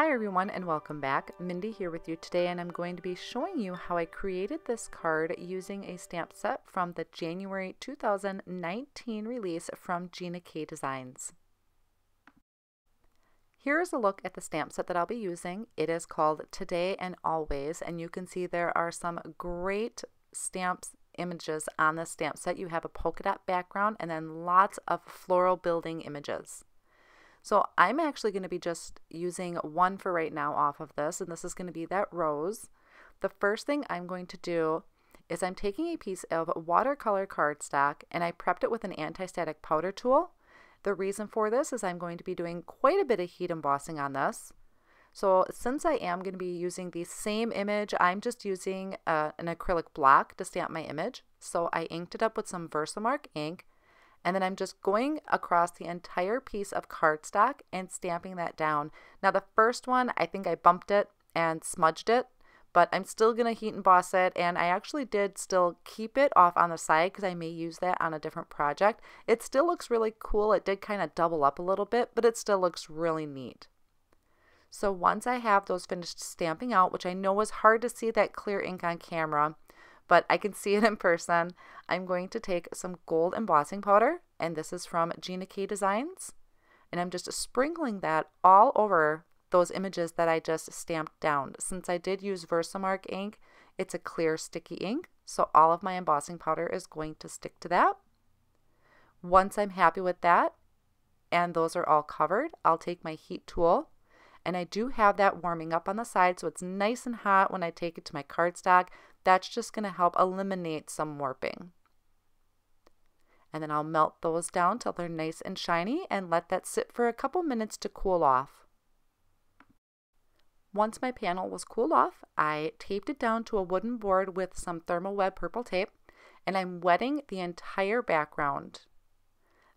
Hi everyone and welcome back. Mindy here with you today and I'm going to be showing you how I created this card using a stamp set from the January 2019 release from Gina K Designs. Here is a look at the stamp set that I'll be using. It is called Today and Always and you can see there are some great stamps images on the stamp set. You have a polka dot background and then lots of floral building images. So I'm actually going to be just using one for right now off of this, and this is going to be that rose. The first thing I'm going to do is I'm taking a piece of watercolor cardstock and I prepped it with an anti-static powder tool. The reason for this is I'm going to be doing quite a bit of heat embossing on this. So since I am going to be using the same image, I'm just using uh, an acrylic block to stamp my image. So I inked it up with some Versamark ink and then I'm just going across the entire piece of cardstock and stamping that down. Now the first one, I think I bumped it and smudged it, but I'm still going to heat emboss it and I actually did still keep it off on the side because I may use that on a different project. It still looks really cool. It did kind of double up a little bit, but it still looks really neat. So once I have those finished stamping out, which I know was hard to see that clear ink on camera, but I can see it in person. I'm going to take some gold embossing powder, and this is from Gina K Designs, and I'm just sprinkling that all over those images that I just stamped down. Since I did use Versamark ink, it's a clear sticky ink, so all of my embossing powder is going to stick to that. Once I'm happy with that, and those are all covered, I'll take my heat tool and I do have that warming up on the side so it's nice and hot when I take it to my cardstock. That's just going to help eliminate some warping. And then I'll melt those down till they're nice and shiny and let that sit for a couple minutes to cool off. Once my panel was cooled off, I taped it down to a wooden board with some Therm O Web purple tape and I'm wetting the entire background.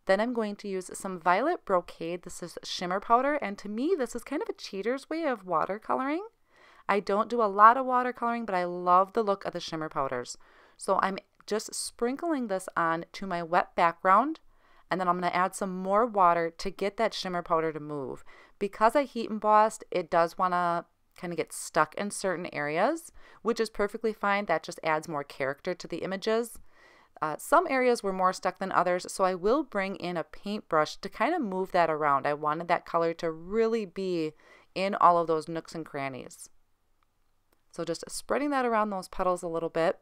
Then I'm going to use some violet brocade. This is shimmer powder, and to me, this is kind of a cheater's way of watercoloring. I don't do a lot of watercoloring, but I love the look of the shimmer powders. So I'm just sprinkling this on to my wet background, and then I'm going to add some more water to get that shimmer powder to move. Because I heat embossed, it does want to kind of get stuck in certain areas, which is perfectly fine. That just adds more character to the images. Uh, some areas were more stuck than others, so I will bring in a paintbrush to kind of move that around. I wanted that color to really be in all of those nooks and crannies. So just spreading that around those petals a little bit.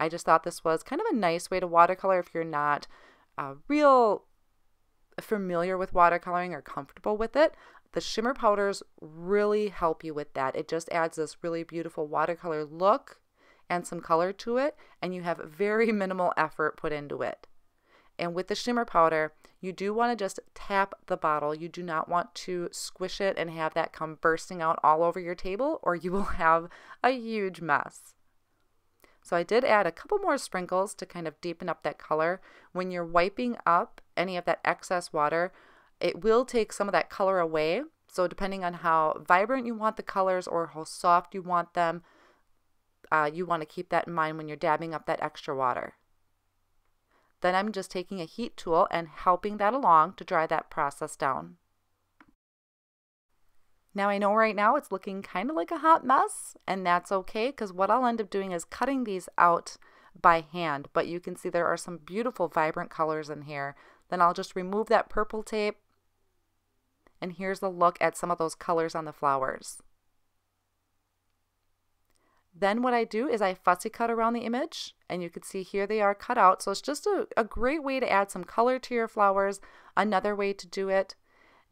I just thought this was kind of a nice way to watercolor if you're not uh, real familiar with watercoloring or comfortable with it. The shimmer powders really help you with that. It just adds this really beautiful watercolor look and some color to it, and you have very minimal effort put into it. And with the shimmer powder, you do want to just tap the bottle. You do not want to squish it and have that come bursting out all over your table, or you will have a huge mess. So I did add a couple more sprinkles to kind of deepen up that color. When you're wiping up any of that excess water, it will take some of that color away. So depending on how vibrant you want the colors or how soft you want them, uh, you want to keep that in mind when you're dabbing up that extra water. Then I'm just taking a heat tool and helping that along to dry that process down. Now I know right now it's looking kind of like a hot mess and that's okay because what I'll end up doing is cutting these out by hand but you can see there are some beautiful vibrant colors in here. Then I'll just remove that purple tape and here's a look at some of those colors on the flowers. Then what I do is I fussy cut around the image and you can see here they are cut out. So it's just a, a great way to add some color to your flowers. Another way to do it.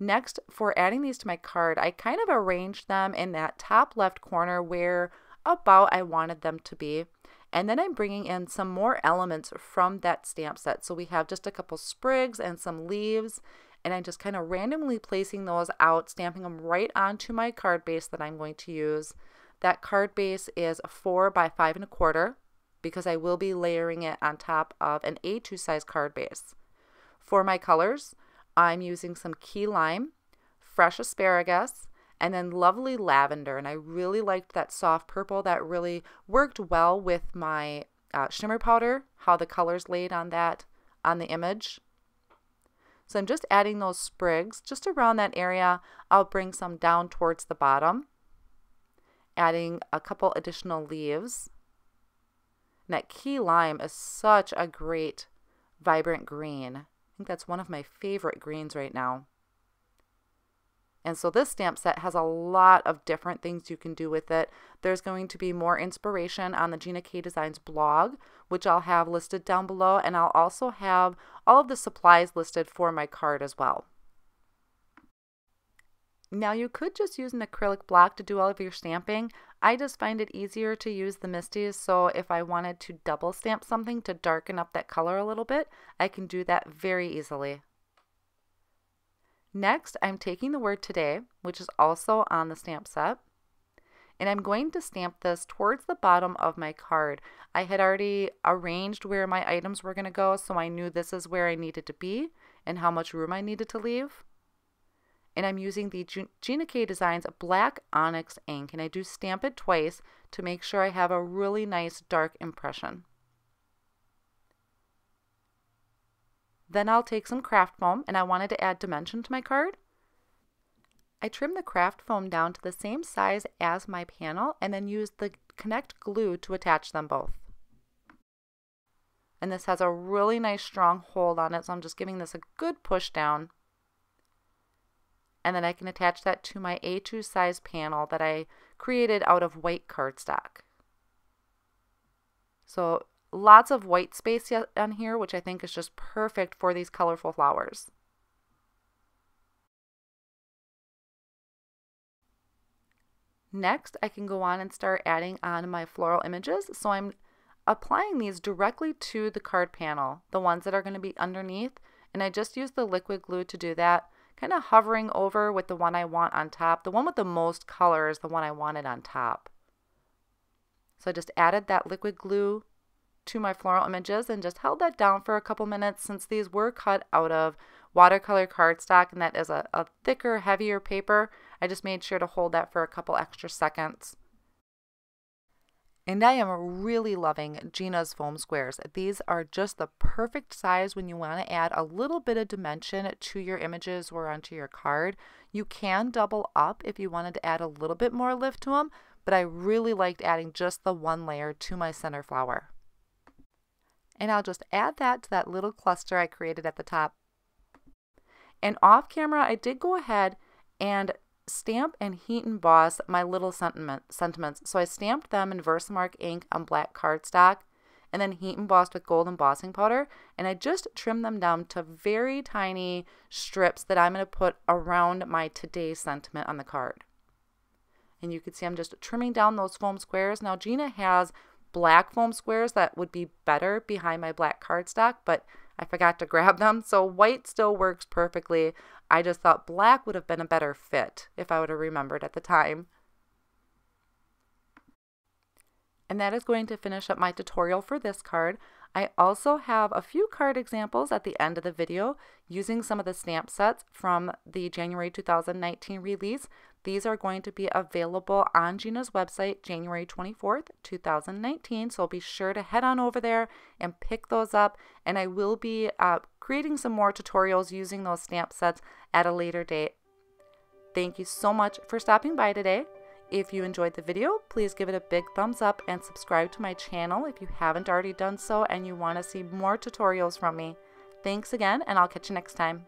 Next, for adding these to my card, I kind of arranged them in that top left corner where about I wanted them to be. And then I'm bringing in some more elements from that stamp set. So we have just a couple sprigs and some leaves. And I'm just kind of randomly placing those out, stamping them right onto my card base that I'm going to use. That card base is four by five and a quarter because I will be layering it on top of an A2 size card base. For my colors, I'm using some key lime, fresh asparagus, and then lovely lavender. And I really liked that soft purple that really worked well with my uh, shimmer powder, how the colors laid on that on the image. So I'm just adding those sprigs just around that area. I'll bring some down towards the bottom, adding a couple additional leaves. And that key lime is such a great vibrant green. I think that's one of my favorite greens right now. And so this stamp set has a lot of different things you can do with it. There's going to be more inspiration on the Gina K Designs blog, which I'll have listed down below. And I'll also have all of the supplies listed for my card as well. Now you could just use an acrylic block to do all of your stamping. I just find it easier to use the Misties, so if I wanted to double stamp something to darken up that color a little bit, I can do that very easily. Next, I'm taking the word today, which is also on the stamp set, and I'm going to stamp this towards the bottom of my card. I had already arranged where my items were going to go, so I knew this is where I needed to be and how much room I needed to leave and I'm using the Gina K Designs Black Onyx ink and I do stamp it twice to make sure I have a really nice dark impression. Then I'll take some craft foam and I wanted to add dimension to my card. I trim the craft foam down to the same size as my panel and then use the connect glue to attach them both. And this has a really nice strong hold on it so I'm just giving this a good push down and then I can attach that to my A2 size panel that I created out of white cardstock. So lots of white space on here, which I think is just perfect for these colorful flowers. Next, I can go on and start adding on my floral images. So I'm applying these directly to the card panel, the ones that are going to be underneath, and I just use the liquid glue to do that kind of hovering over with the one I want on top. The one with the most color is the one I wanted on top. So I just added that liquid glue to my floral images and just held that down for a couple minutes since these were cut out of watercolor cardstock and that is a, a thicker, heavier paper. I just made sure to hold that for a couple extra seconds. And I am really loving Gina's foam squares. These are just the perfect size when you want to add a little bit of dimension to your images or onto your card. You can double up if you wanted to add a little bit more lift to them, but I really liked adding just the one layer to my center flower. And I'll just add that to that little cluster I created at the top. And off camera, I did go ahead and stamp and heat emboss my little sentiment, sentiments. So I stamped them in Versamark ink on black cardstock and then heat embossed with gold embossing powder. And I just trimmed them down to very tiny strips that I'm going to put around my today's sentiment on the card. And you can see I'm just trimming down those foam squares. Now Gina has black foam squares that would be better behind my black cardstock, but I forgot to grab them. So white still works perfectly. I just thought black would have been a better fit if I would have remembered at the time. And that is going to finish up my tutorial for this card. I also have a few card examples at the end of the video using some of the stamp sets from the January 2019 release. These are going to be available on Gina's website January 24th, 2019. So be sure to head on over there and pick those up. And I will be uh, creating some more tutorials using those stamp sets at a later date. Thank you so much for stopping by today. If you enjoyed the video, please give it a big thumbs up and subscribe to my channel if you haven't already done so and you want to see more tutorials from me. Thanks again, and I'll catch you next time.